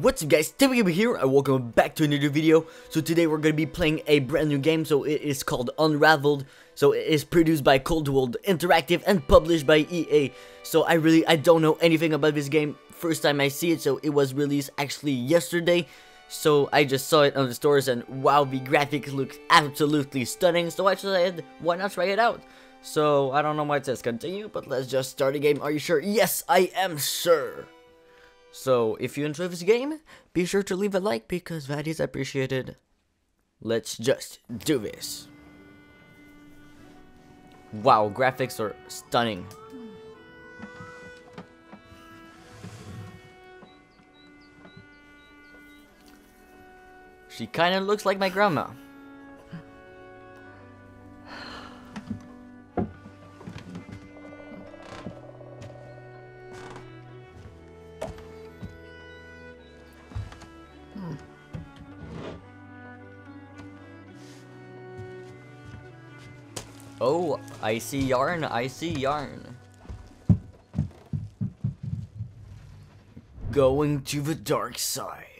What's up guys, Timmy here and welcome back to another video. So today we're going to be playing a brand new game, so it is called Unraveled. So it is produced by Coldwood Interactive and published by EA. So I really, I don't know anything about this game, first time I see it, so it was released actually yesterday. So I just saw it on the stores and wow, the graphics look absolutely stunning, so I decided, why not try it out? So I don't know why it says continue, but let's just start the game. Are you sure? Yes, I am sure. So, if you enjoy this game, be sure to leave a like because that is appreciated. Let's just do this. Wow, graphics are stunning. She kinda looks like my grandma. Oh, I see yarn, I see yarn. Going to the dark side.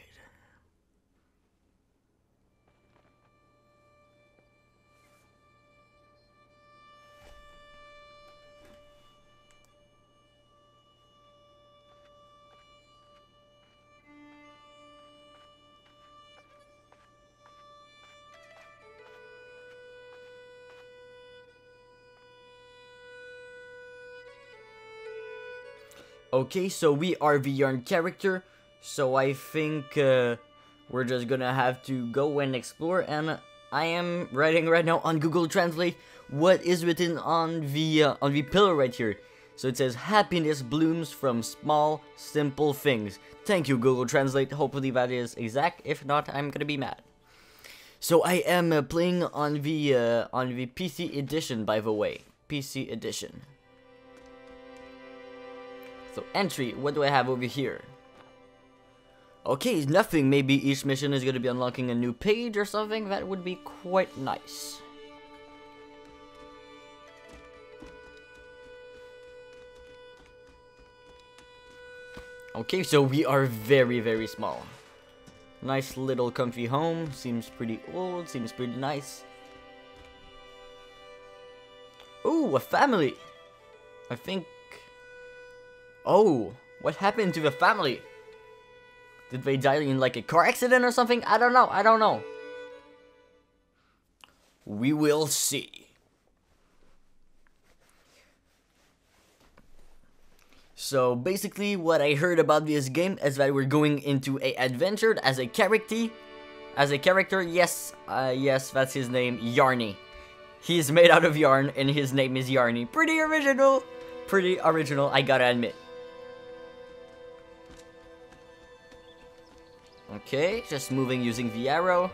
Okay, so we are the yarn character, so I think uh, we're just gonna have to go and explore, and I am writing right now on Google Translate what is written on the uh, on the pillar right here. So it says happiness blooms from small, simple things. Thank you, Google Translate. Hopefully that is exact. If not, I'm gonna be mad. So I am uh, playing on the uh, on the PC edition, by the way, PC edition. So entry, what do I have over here? Okay, nothing. Maybe each mission is going to be unlocking a new page or something. That would be quite nice. Okay, so we are very, very small. Nice little comfy home. Seems pretty old. Seems pretty nice. Ooh, a family. I think Oh, what happened to the family? Did they die in like a car accident or something? I don't know, I don't know. We will see. So basically what I heard about this game is that we're going into a adventure as a character. As a character, yes, uh, yes, that's his name, Yarny. He's made out of yarn and his name is Yarny. Pretty original, pretty original, I gotta admit. Okay, just moving using the arrow.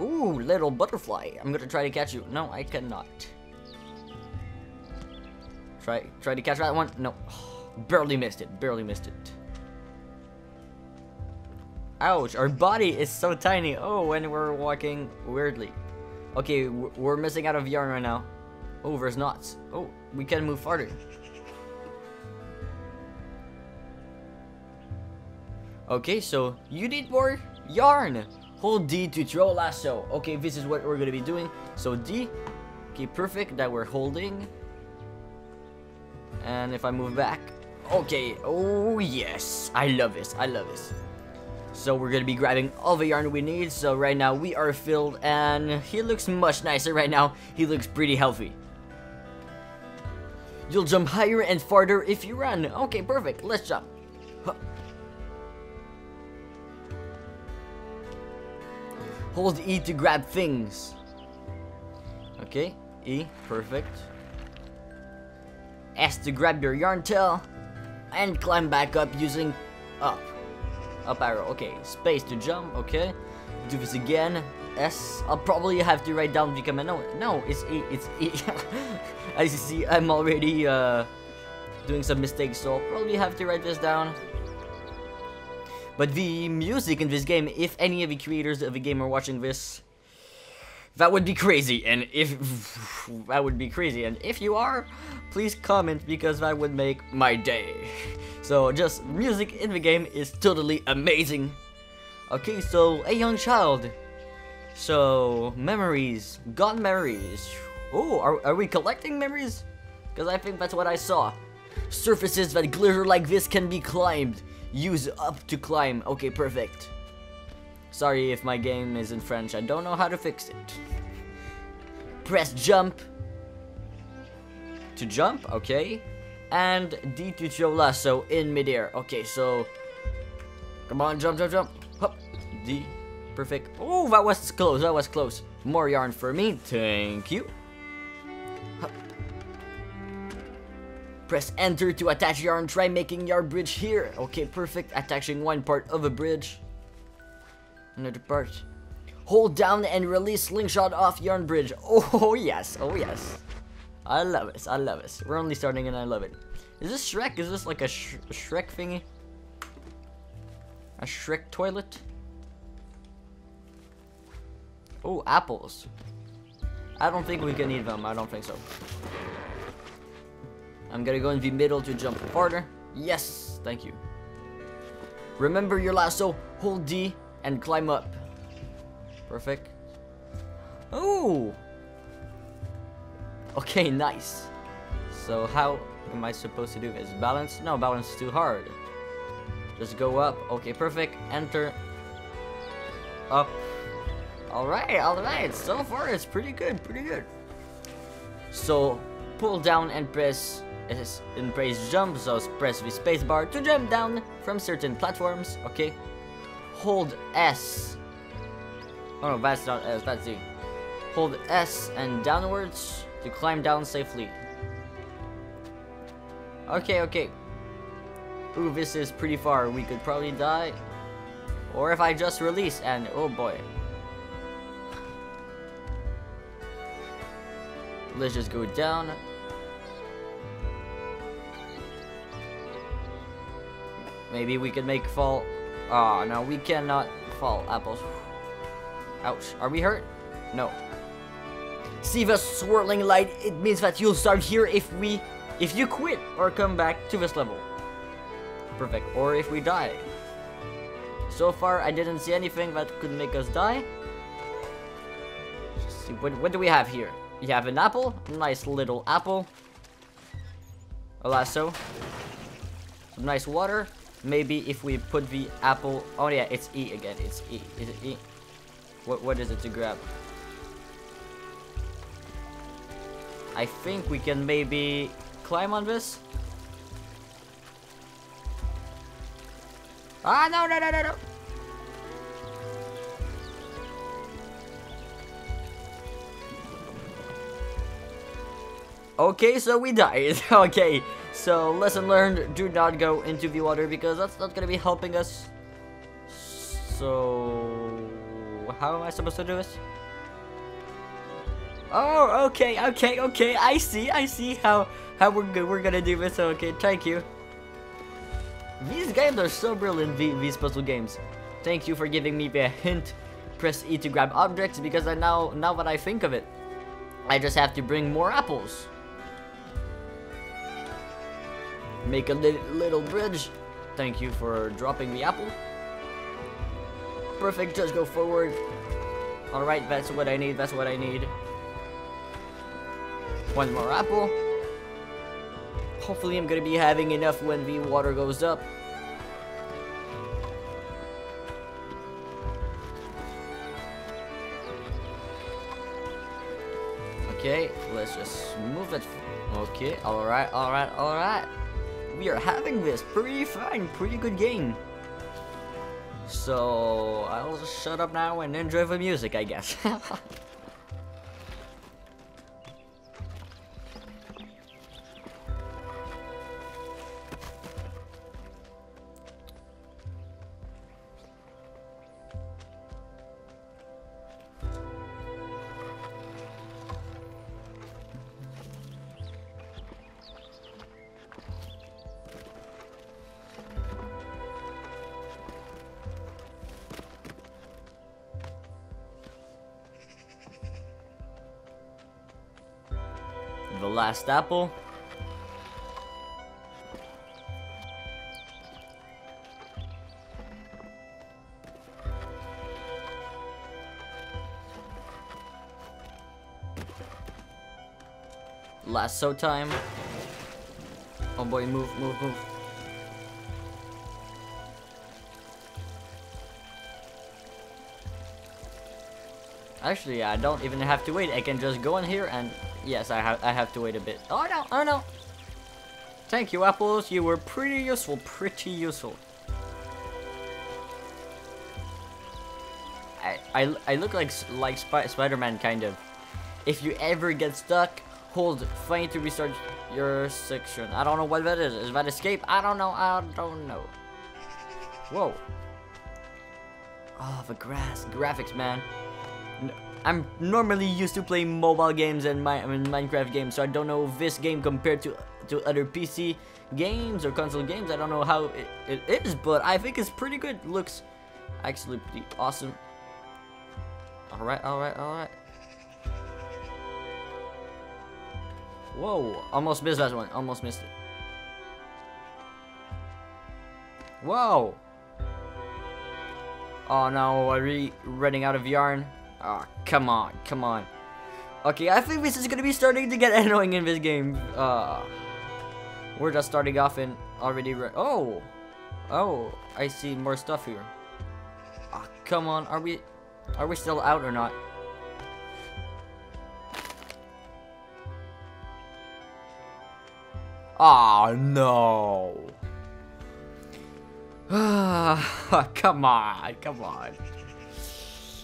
Ooh, little butterfly. I'm gonna try to catch you. No, I cannot. Try, try to catch that one. No, barely missed it. Barely missed it. Ouch, our body is so tiny. Oh, and we're walking weirdly. Okay, we're missing out of yarn right now. Oh, there's knots. Oh, we can move farther. Okay, so you need more yarn. Hold D to throw lasso. Okay, this is what we're gonna be doing. So D, okay, perfect that we're holding. And if I move back, okay, oh yes, I love this, I love this. So we're gonna be grabbing all the yarn we need. So right now we are filled and he looks much nicer right now. He looks pretty healthy. You'll jump higher and farther if you run. Okay, perfect, let's jump. Hold E to grab things. Okay, E, perfect. S to grab your yarn tail. And climb back up using up. Up arrow, okay. Space to jump, okay. Do this again. S, I'll probably have to write down command. No, no, it's E, it's E. As you see, I'm already uh, doing some mistakes, so I'll probably have to write this down. But the music in this game, if any of the creators of the game are watching this, That would be crazy, and if that would be crazy, and if you are, please comment because that would make my day. So just music in the game is totally amazing. Okay, so a young child. So memories, gone memories. Oh, are, are we collecting memories? Because I think that's what I saw. Surfaces that glitter like this can be climbed. Use up to climb. Okay, perfect. Sorry if my game is in French. I don't know how to fix it. Press jump. To jump, okay. And D to throw lasso in midair. Okay, so... Come on, jump, jump, jump. Hup. D. Perfect. Oh, that was close. That was close. More yarn for me. Thank you. Press enter to attach yarn. Try making yarn bridge here. Okay, perfect. Attaching one part of a bridge. Another part. Hold down and release slingshot off yarn bridge. Oh yes, oh yes. I love it, I love it. We're only starting and I love it. Is this Shrek? Is this like a, sh a Shrek thingy? A Shrek toilet? Oh, apples. I don't think we can eat them, I don't think so. I'm gonna go in the middle to jump harder. Yes, thank you. Remember your lasso, hold D and climb up. Perfect. Oh! Okay, nice. So how am I supposed to do this? Balance? No, balance is too hard. Just go up. Okay, perfect. Enter. Up. Alright, alright. So far, it's pretty good, pretty good. So, pull down and press in press jump, so press the spacebar to jump down from certain platforms, okay? Hold S. Oh no, that's not S, that's Z. Hold S and downwards to climb down safely. Okay, okay. Ooh, this is pretty far. We could probably die. Or if I just release and, oh boy. Let's just go down. Maybe we could make fall. Ah, oh, no, we cannot fall apples. Ouch. Are we hurt? No. See the swirling light? It means that you'll start here if we... If you quit or come back to this level. Perfect. Or if we die. So far, I didn't see anything that could make us die. see, what, what do we have here? You have an apple. Nice little apple. A lasso. Some nice water. Maybe if we put the apple... Oh yeah, it's E again. It's E. Is it E? What, what is it to grab? I think we can maybe climb on this. Ah, no, no, no, no, no. Okay, so we died. okay. So, lesson learned, do not go into the water because that's not to be helping us. So, how am I supposed to do this? Oh, okay, okay, okay, I see, I see how, how we're, we're gonna do this, okay, thank you. These games are so brilliant, these puzzle games. Thank you for giving me the hint. Press E to grab objects because I now, now that I think of it, I just have to bring more apples. Make a li little bridge. Thank you for dropping the apple. Perfect, just go forward. Alright, that's what I need, that's what I need. One more apple. Hopefully I'm gonna be having enough when the water goes up. Okay, let's just move it. Okay, alright, alright, alright we are having this pretty fine, pretty good game. So, I'll just shut up now and enjoy the music, I guess. last apple. Lasso time. Oh boy, move, move, move. Actually, I don't even have to wait. I can just go in here and yes, I have I have to wait a bit. Oh no, oh no. Thank you, apples. You were pretty useful, pretty useful. I I, I look like like Sp Spider-Man kind of. If you ever get stuck, hold find to restart your section. I don't know what that is. Is that escape? I don't know. I don't know. Whoa. Oh, the grass graphics, man. I'm normally used to playing mobile games and my I mean, Minecraft games, so I don't know this game compared to to other PC games or console games. I don't know how it, it is, but I think it's pretty good. Looks actually pretty awesome. All right, all right, all right. Whoa, almost missed that one. Almost missed it. Whoa. Oh no, are we running out of yarn? Oh, come on, come on. Okay, I think this is gonna be starting to get annoying in this game. Uh, we're just starting off and already Oh! Oh, I see more stuff here. Oh, come on, are we... Are we still out or not? Oh, no. come on, come on.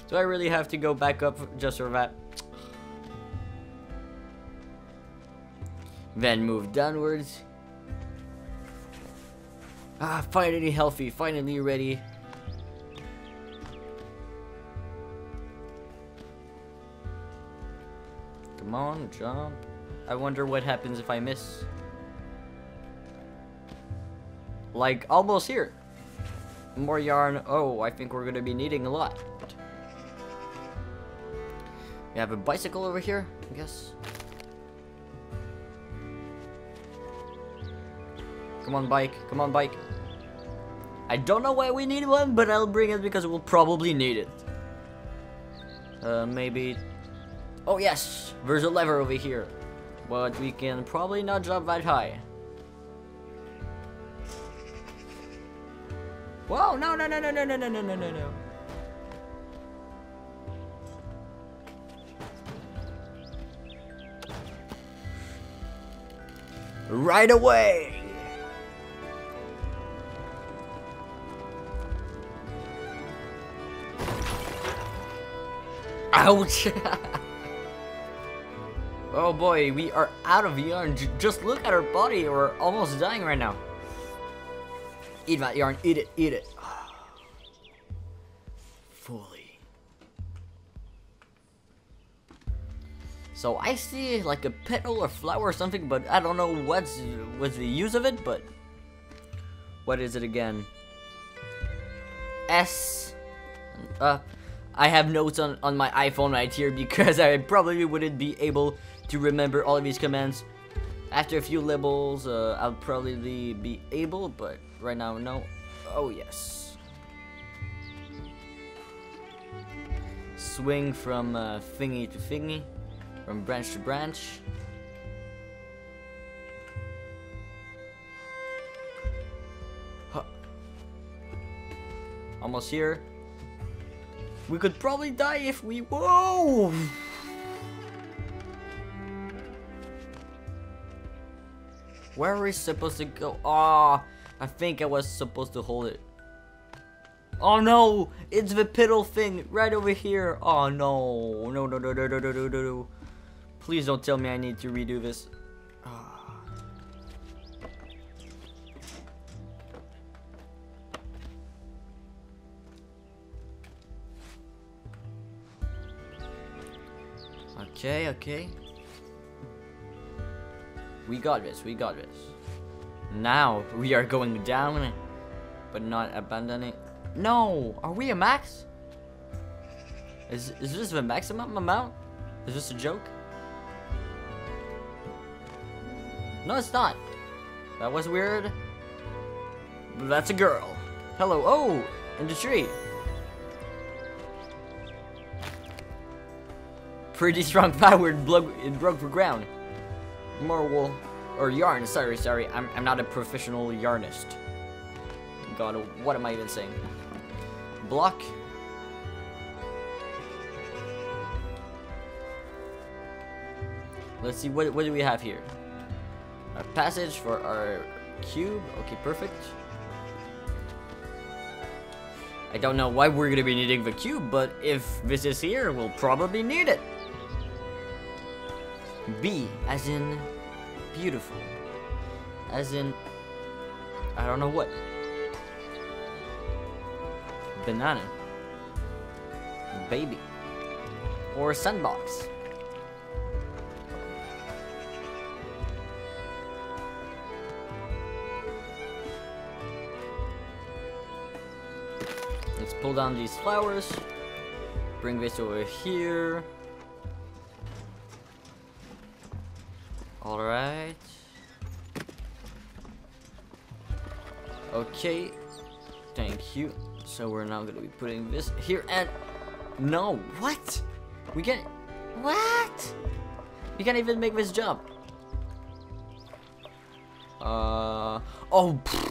Do I really have to go back up just for that? Then move downwards. Ah, finally healthy, finally ready. Come on, jump. I wonder what happens if I miss. Like, almost here. More yarn. Oh, I think we're to be needing a lot. We have a bicycle over here, I guess. Come on, bike. Come on, bike. I don't know why we need one, but I'll bring it because we'll probably need it. Uh, maybe... Oh, yes! There's a lever over here. But we can probably not jump that high. Whoa! No, no, no, no, no, no, no, no, no, no. Right away. Ouch! oh boy, we are out of yarn. J just look at our body. We're almost dying right now. Eat that yarn. Eat it. Eat it. So I see like a petal or flower or something, but I don't know what's what's the use of it, but what is it again? S uh I have notes on, on my iPhone right here because I probably wouldn't be able to remember all of these commands. After a few levels, uh, I'll probably be able, but right now, no. Oh, yes. Swing from uh, thingy to thingy from branch to branch. Huh. Almost here. We could probably die if we... Whoa! Where are we supposed to go? Ah, oh, I think I was supposed to hold it. Oh no! It's the piddle thing right over here. Oh no! No no no no no no no no! Please don't tell me I need to redo this. Ah. Okay, okay. We got this, we got this. Now, we are going down, but not abandoning. No! Are we a max? Is, is this the maximum amount? Is this a joke? No, it's not. That was weird. That's a girl. Hello. Oh, in the tree. Pretty strong power in, blood, in broke for ground. More wool. Or yarn. Sorry, sorry. I'm, I'm not a professional yarnist. God, what am I even saying? Block. Let's see, what, what do we have here? A passage for our cube. Okay, perfect. I don't know why we're gonna be needing the cube, but if this is here, we'll probably need it. B, as in beautiful. As in, I don't know what. Banana. Baby. Or sandbox. Let's pull down these flowers. Bring this over here. Alright. Okay. Thank you. So we're now gonna be putting this here and no, what? We can what? We can't even make this jump. Uh oh. Pfft.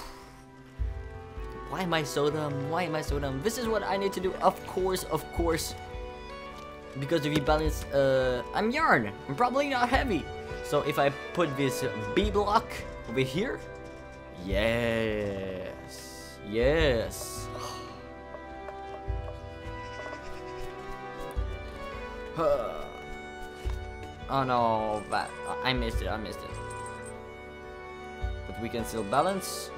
Why am I so dumb? Why am I so dumb? This is what I need to do. Of course, of course. Because if you balance, uh, I'm yarn. I'm probably not heavy. So if I put this B block over here, yes, yes. oh no, but I missed it, I missed it. But we can still balance.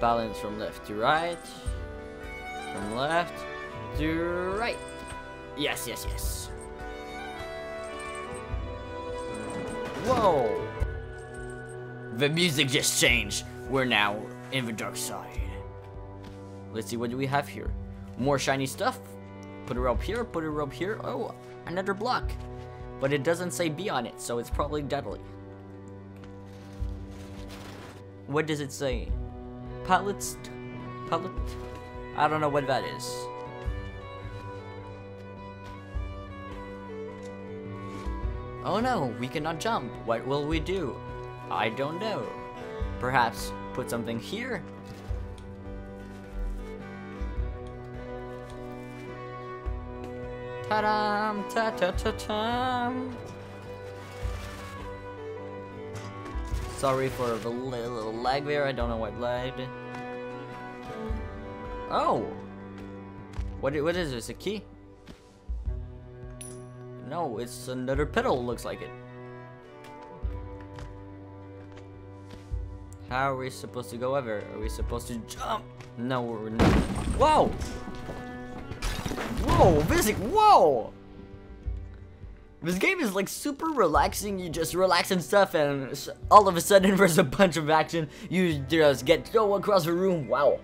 Balance from left to right. From left to right. Yes, yes, yes. Whoa! The music just changed. We're now in the dark side. Let's see, what do we have here? More shiny stuff. Put it up here, put it up here. Oh, another block. But it doesn't say B on it, so it's probably deadly. What does it say? Pallets? Pallet? I don't know what that is. Oh no, we cannot jump. What will we do? I don't know. Perhaps put something here? Ta-dam, ta-ta-ta-tam. Sorry for the little lag there, I don't know what lagged. Oh! What, what is this, a key? No, it's another pedal, looks like it. How are we supposed to go over? Are we supposed to jump? No, we're not. Whoa! Whoa, Visic, whoa! This game is like super relaxing, you just relax and stuff and all of a sudden there's a bunch of action, you just get thrown across the room, wow.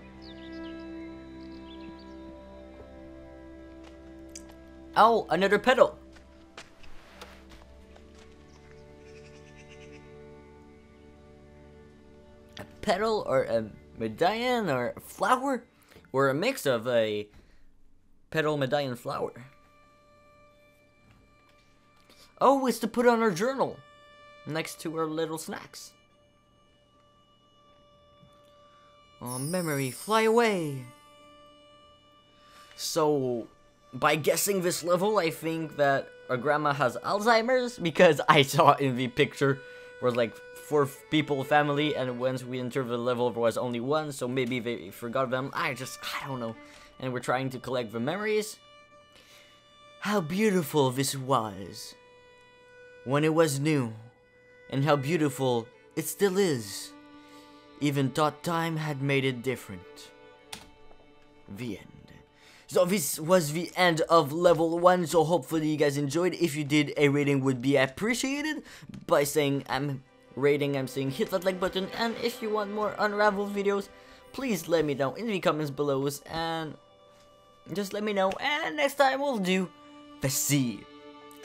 Oh, another pedal. A petal or a medallion or a flower or a mix of a petal medallion flower. Oh, it's to put on our journal next to our little snacks. Oh, memory, fly away. So, by guessing this level, I think that our grandma has Alzheimer's because I saw in the picture was like four people family and once we entered the level there was only one so maybe they forgot them I just I don't know and we're trying to collect the memories how beautiful this was when it was new and how beautiful it still is even thought time had made it different the end so this was the end of level 1, so hopefully you guys enjoyed. If you did, a rating would be appreciated by saying I'm rating, I'm saying hit that like button. And if you want more Unravel videos, please let me know in the comments below. And just let me know, and next time we'll do the sea.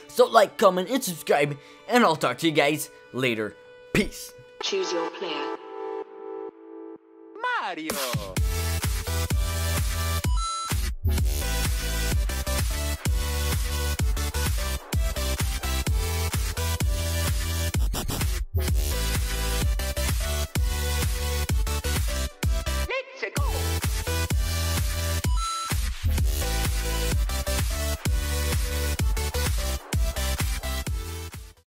So like, comment, and subscribe, and I'll talk to you guys later. Peace. Choose your player. Mario!